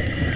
Yeah.